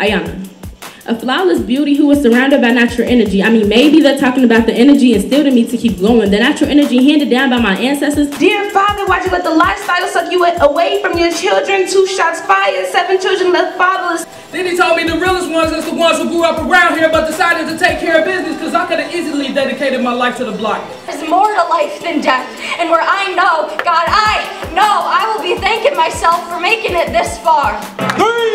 Ayana. A flawless beauty who is surrounded by natural energy. I mean, maybe they're talking about the energy instilled in me to keep going. The natural energy handed down by my ancestors. Dear Father, why'd you let the lifestyle suck you away from your children? Two shots fired, seven children left fatherless. Then he told me the realest ones is the ones who grew up around here but decided to take care of business because I could have easily dedicated my life to the block. There's more to life than death. And where I know, God, I know I will be thanking myself for making it this far. Three,